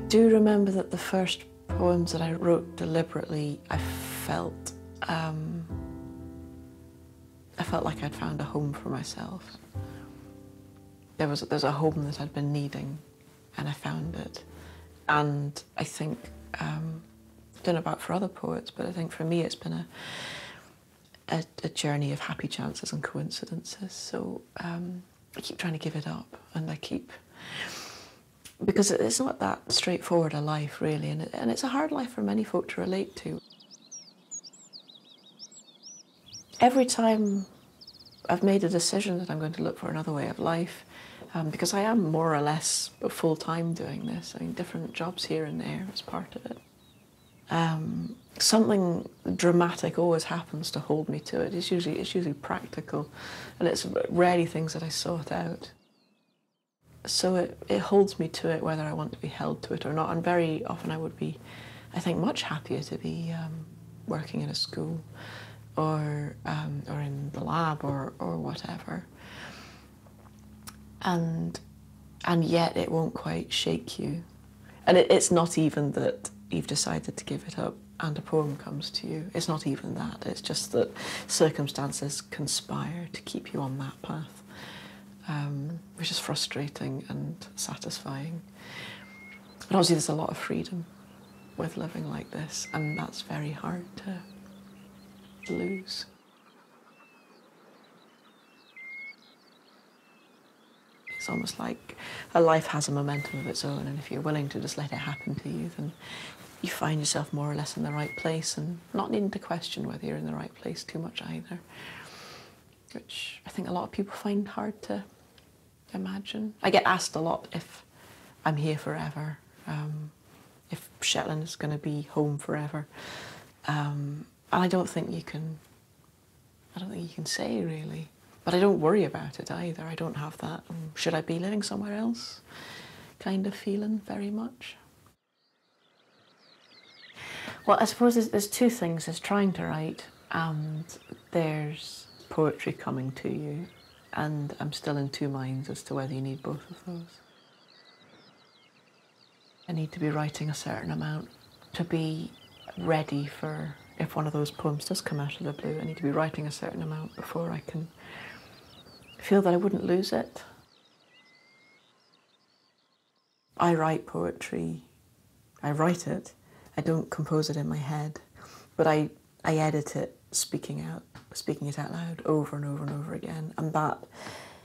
I do remember that the first poems that I wrote deliberately, I felt um, I felt like I'd found a home for myself. There was there's a home that I'd been needing, and I found it. And I think um, I don't know about for other poets, but I think for me it's been a a, a journey of happy chances and coincidences. So um, I keep trying to give it up, and I keep because it's not that straightforward a life really, and, it, and it's a hard life for many folk to relate to. Every time I've made a decision that I'm going to look for another way of life, um, because I am more or less full time doing this. I mean, different jobs here and there as part of it. Um, something dramatic always happens to hold me to it. It's usually it's usually practical, and it's rarely things that I sought out so it, it holds me to it whether I want to be held to it or not. And very often I would be, I think, much happier to be um, working in a school or, um, or in the lab or, or whatever. And, and yet it won't quite shake you. And it, it's not even that you've decided to give it up and a poem comes to you. It's not even that. It's just that circumstances conspire to keep you on that path um, which is frustrating and satisfying. But obviously, there's a lot of freedom with living like this, and that's very hard to lose. It's almost like a life has a momentum of its own, and if you're willing to just let it happen to you, then you find yourself more or less in the right place and not needing to question whether you're in the right place too much either, which I think a lot of people find hard to imagine. I get asked a lot if I'm here forever, um, if Shetland is going to be home forever. Um, and I don't think you can, I don't think you can say really. But I don't worry about it either. I don't have that, um, should I be living somewhere else kind of feeling very much. Well, I suppose there's, there's two things. There's trying to write and there's poetry coming to you and I'm still in two minds as to whether you need both of those. I need to be writing a certain amount to be ready for if one of those poems does come out of the blue. I need to be writing a certain amount before I can feel that I wouldn't lose it. I write poetry, I write it, I don't compose it in my head, but I, I edit it speaking out speaking it out loud over and over and over again. And that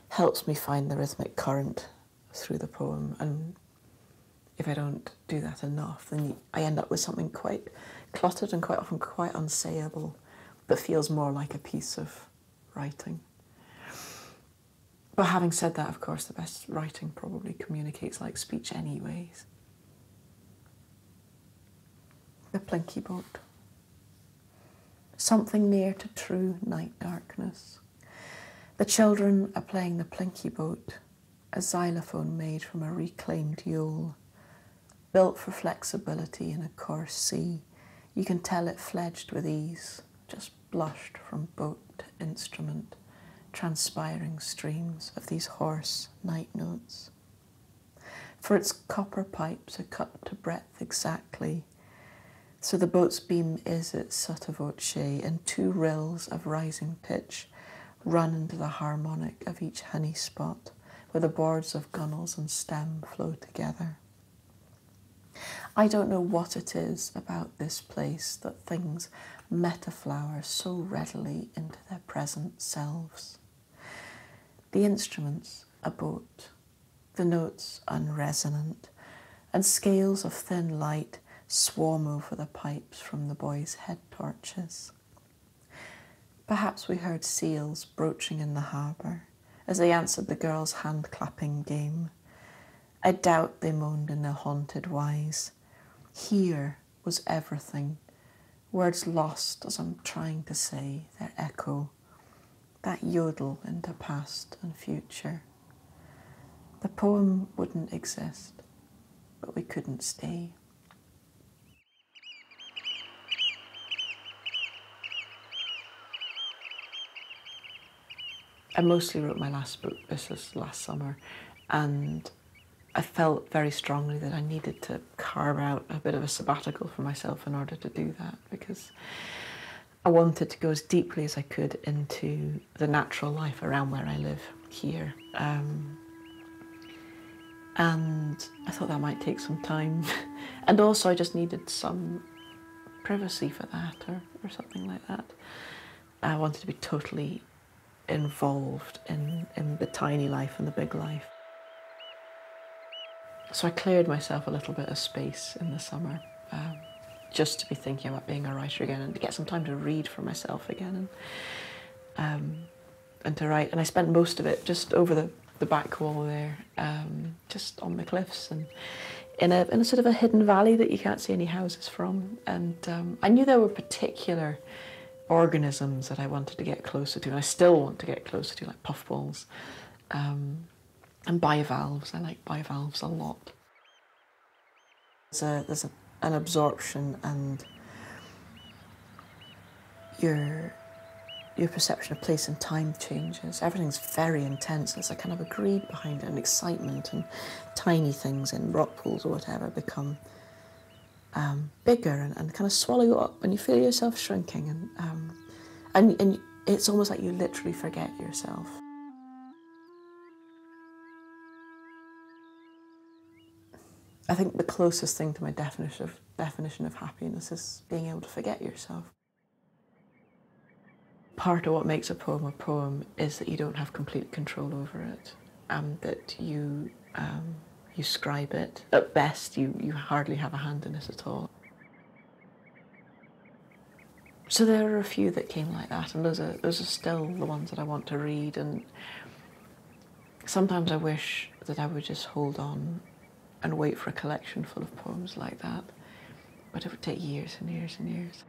helps me find the rhythmic current through the poem. And if I don't do that enough, then I end up with something quite cluttered and quite often quite unsayable, but feels more like a piece of writing. But having said that, of course, the best writing probably communicates like speech, anyways. The Plinky Boat something near to true night darkness. The children are playing the plinky boat, a xylophone made from a reclaimed yoal. Built for flexibility in a coarse sea, you can tell it fledged with ease, just blushed from boat to instrument, transpiring streams of these hoarse night notes. For its copper pipes are cut to breadth exactly, so the boat's beam is its sotto voce, and two rills of rising pitch run into the harmonic of each honey spot, where the boards of gunnels and stem flow together. I don't know what it is about this place that things metaflower so readily into their present selves. The instruments, a boat, the notes unresonant, and scales of thin light swarm over the pipes from the boys' head torches. Perhaps we heard seals broaching in the harbour as they answered the girls' hand clapping game. I doubt they moaned in their haunted wise. Here was everything, words lost as I'm trying to say their echo, that yodel into past and future. The poem wouldn't exist, but we couldn't stay. I mostly wrote my last book, this was last summer, and I felt very strongly that I needed to carve out a bit of a sabbatical for myself in order to do that because I wanted to go as deeply as I could into the natural life around where I live here. Um, and I thought that might take some time. and also, I just needed some privacy for that or, or something like that. I wanted to be totally involved in, in the tiny life and the big life. So I cleared myself a little bit of space in the summer um, just to be thinking about being a writer again and to get some time to read for myself again and, um, and to write. And I spent most of it just over the, the back wall there, um, just on the cliffs and in a, in a sort of a hidden valley that you can't see any houses from. And um, I knew there were particular organisms that I wanted to get closer to, and I still want to get closer to, like puffballs um, and bivalves. I like bivalves a lot. There's, a, there's a, an absorption and your your perception of place and time changes. Everything's very intense. There's a kind of a greed behind it, and excitement, and tiny things in rock pools or whatever become um, bigger and, and, kind of swallow you up, and you feel yourself shrinking, and um, and and it's almost like you literally forget yourself. I think the closest thing to my definition of definition of happiness is being able to forget yourself part of what makes a poem a poem is that you don't have complete control over it, um, that you um, you scribe it. At best, you, you hardly have a hand in it at all. So there are a few that came like that, and those are those are still the ones that I want to read. And sometimes I wish that I would just hold on and wait for a collection full of poems like that, but it would take years and years and years.